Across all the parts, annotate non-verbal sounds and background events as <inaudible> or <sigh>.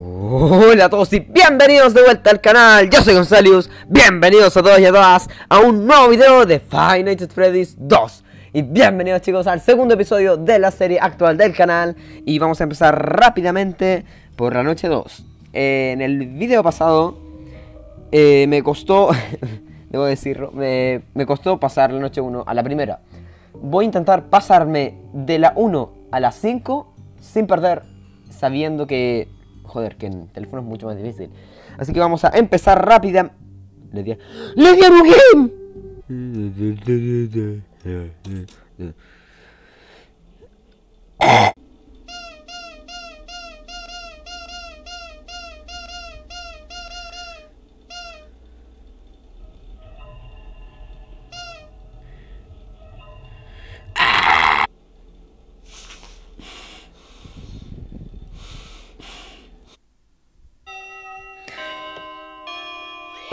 Hola a todos y bienvenidos de vuelta al canal, yo soy Gonzalius, bienvenidos a todos y a todas a un nuevo video de Five Nights at Freddy's 2 Y bienvenidos chicos al segundo episodio de la serie actual del canal. Y vamos a empezar rápidamente por la noche 2 En el video pasado eh, me costó, <laughs> debo decirlo, me, me costó pasar la noche 1 a la primera. Voy a intentar pasarme de la 1 a la 5 sin perder, sabiendo que Joder, que en teléfono es mucho más difícil. Así que vamos a empezar rápida. Le di a... ¡Le di a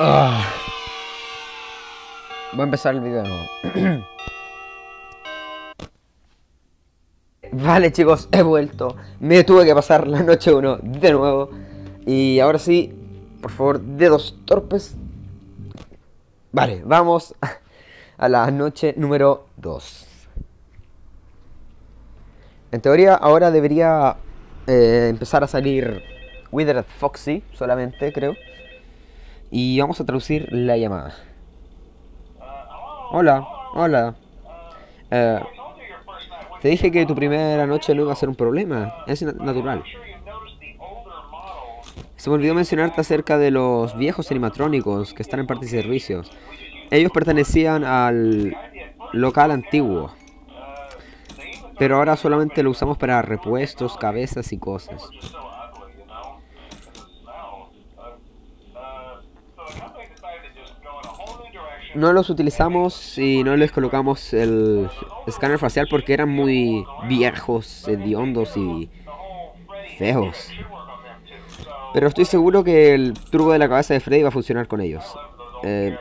Ah. Voy a empezar el video de nuevo. <clears throat> vale chicos, he vuelto. Me tuve que pasar la noche 1 de nuevo. Y ahora sí, por favor, dedos torpes. Vale, vamos a la noche número 2. En teoría ahora debería eh, empezar a salir Withered Foxy solamente, creo. Y vamos a traducir la llamada. Hola, hola. Eh, te dije que tu primera noche no iba a ser un problema. Es natural. Se me olvidó mencionarte acerca de los viejos animatrónicos que están en parte de servicios. Ellos pertenecían al local antiguo. Pero ahora solamente lo usamos para repuestos, cabezas y cosas. No los utilizamos y no les colocamos el escáner facial porque eran muy viejos, hediondos y feos. Pero estoy seguro que el truco de la cabeza de Freddy va a funcionar con ellos. Eh,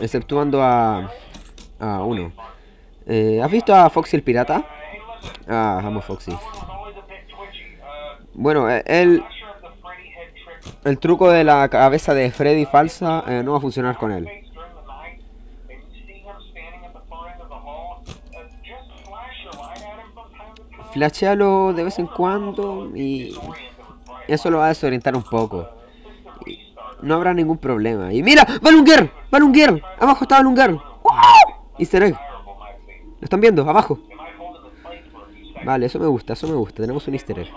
exceptuando a, a uno. Eh, ¿Has visto a Foxy el pirata? Ah, amo Foxy. Bueno, eh, él... El truco de la cabeza de Freddy falsa no va a funcionar con él. Flashealo de vez en cuando y eso lo va a desorientar un poco. no habrá ningún problema. Y mira, Balunguer, Balunguer, abajo está Balunguer. ¡Wow! Easter egg. ¿Lo están viendo? Abajo. Vale, eso me gusta, eso me gusta. Tenemos un easter egg.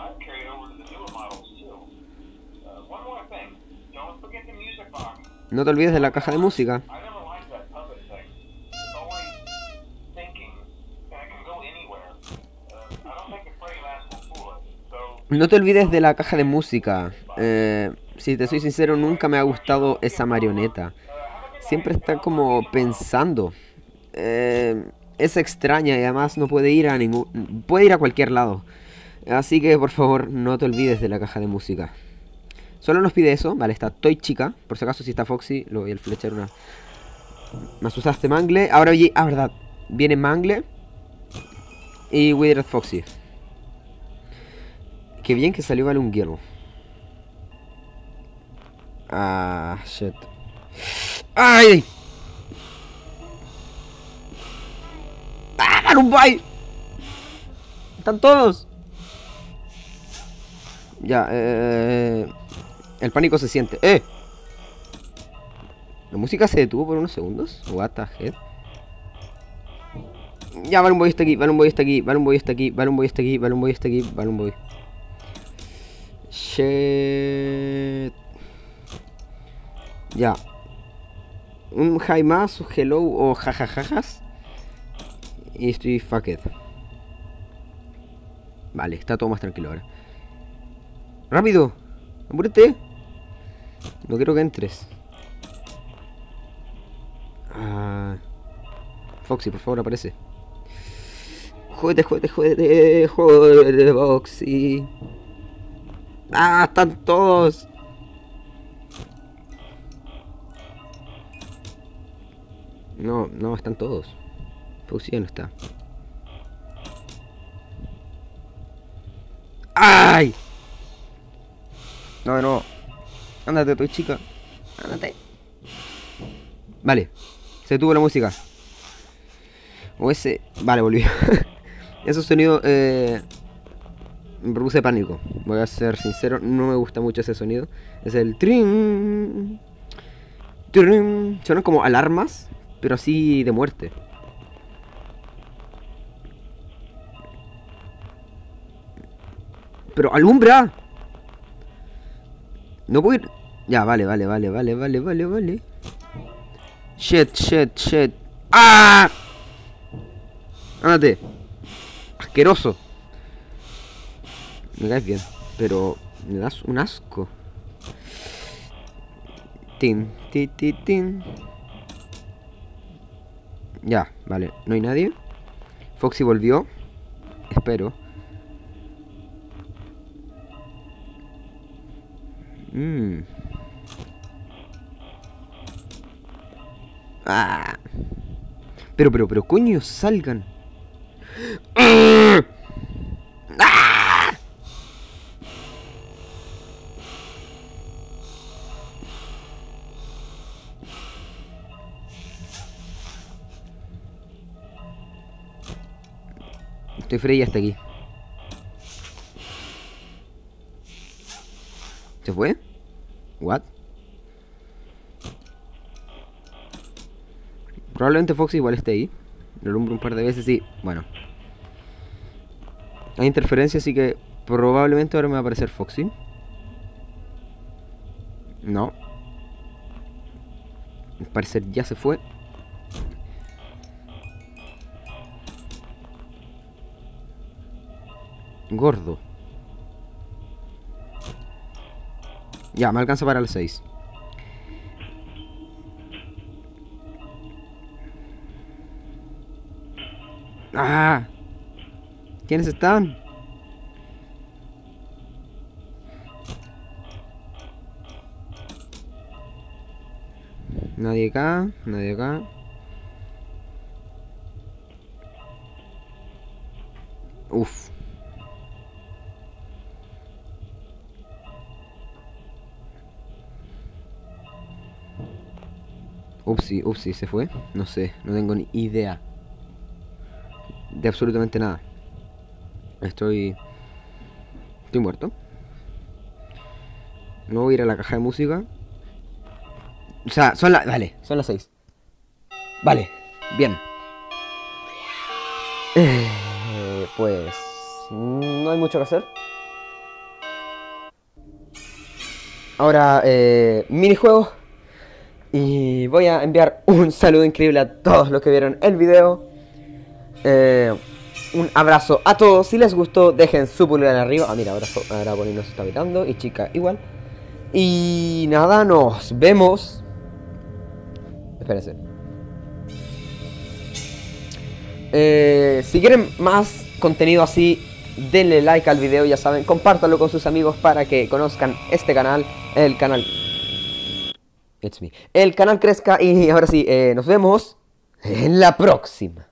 No te olvides de la caja de música. No te olvides de la caja de música. Eh, si te soy sincero, nunca me ha gustado esa marioneta. Siempre está como pensando. Eh, es extraña y además no puede ir a ningún... Puede ir a cualquier lado. Así que por favor no te olvides de la caja de música. Solo nos pide eso. Vale, está Toy Chica. Por si acaso si está Foxy, lo voy a flechar una... Me asustaste Mangle. Ahora oye, ah verdad. Viene Mangle. Y Withered Foxy. Qué bien que salió Balunguero. Ah, shit. ¡Ay! ¡Ah, Balumbay! ¡Están todos! Ya, eh... El pánico se siente. ¡Eh! ¿La música se detuvo por unos segundos? What the heck? Ya, Balumboy está aquí, Balumboy está aquí, Balumboy está aquí, Balumboy está aquí, Balumboy está aquí, Balumboy. Shit. Ya. Un hi más, un hello o jajajajas. Y estoy fuck it. Vale, está todo más tranquilo ahora. ¡Rápido! ¡Apúrate! No quiero que entres. Ah. Foxy, por favor, aparece. Jódete, jódete, jódete, jódete, Foxy. ¡Ah! ¡Están todos! No, no, están todos. Foxy ya no está. ¡Ay! No, no. Ándate, tu chica. Ándate. Vale. Se tuvo la música. O ese... Vale, volví. <laughs> Ese sonido eh, produce pánico. Voy a ser sincero, no me gusta mucho ese sonido. Es el trin. Trin. Suenan como alarmas, pero así de muerte. Pero alumbra. No puedo ir. Ya, vale, vale, vale, vale, vale, vale, vale. Shit, shit, shit. ¡Ah! Ándate. Asqueroso. Me caes bien, pero me das un asco. Tin, tin, tin, tin. Ya, vale, no hay nadie. Foxy volvió. Espero. Mmm. Ah. Pero, pero, pero, coño, salgan. Estoy Frey hasta aquí. ¿Se fue? ¿What? Probablemente Fox igual esté ahí. Lo alumbro un par de veces y... Bueno. Hay interferencia, así que probablemente ahora me va a aparecer Foxy. No. Al parecer ya se fue. Gordo. Ya, me alcanza para el 6. ¡Ah! ¿Quiénes están? Nadie acá, nadie acá. Uf. Upsi, upsi, se fue. No sé, no tengo ni idea. De absolutamente nada. Estoy... Estoy muerto. No voy a ir a la caja de música. O sea, son las... Vale, son las 6. Vale, bien. Eh, pues... No hay mucho que hacer. Ahora, eh, minijuego. Y voy a enviar un saludo increíble a todos los que vieron el video. Eh, un abrazo a todos. Si les gustó, dejen su pulgar arriba. Ah, mira, ahora, ahora Bonnie nos está gritando. Y chica, igual. Y nada, nos vemos. Espérense. Eh, si quieren más contenido así, denle like al video, ya saben. Compártanlo con sus amigos para que conozcan este canal. El canal It's me. El canal crezca y ahora sí, eh, nos vemos en la próxima.